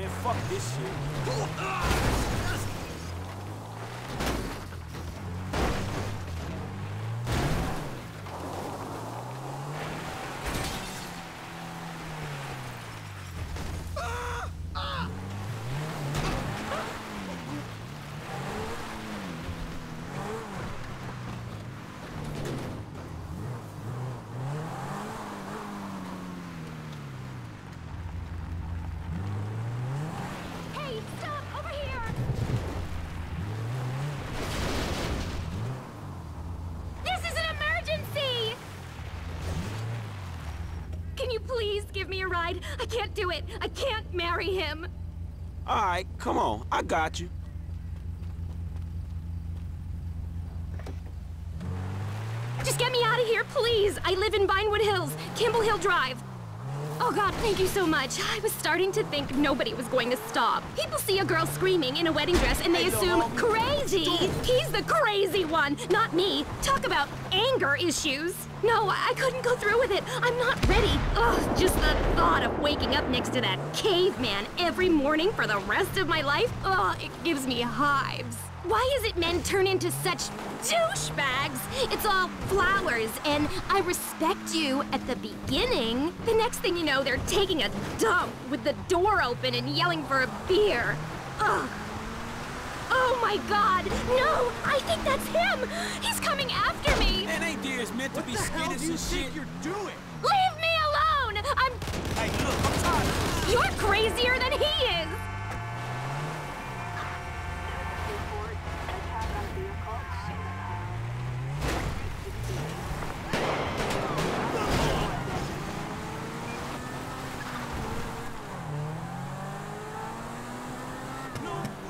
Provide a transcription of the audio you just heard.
Man, fuck this shit. Can you please give me a ride? I can't do it. I can't marry him. All right, come on. I got you. Just get me out of here, please. I live in Vinewood Hills, Campbell Hill Drive. Oh God, thank you so much. I was starting to think nobody was going to stop. People see a girl screaming in a wedding dress and they Hey, assume crazy. He's the crazy one, not me. Talk about anger issues. No, I couldn't go through with it. I'm not ready. Ugh, just the thought of waking up next to that caveman every morning for the rest of my life, ugh, it gives me hives. Why is it men turn into such douchebags? It's all flowers, and I respect you at the beginning. The next thing you know, they're taking a dump with the door open and yelling for a beer. Ugh. Oh my god! No! I think that's him! He's coming after me! Man, ain't deers meant to be What the hell do you think shit. you're doing? Leave 何?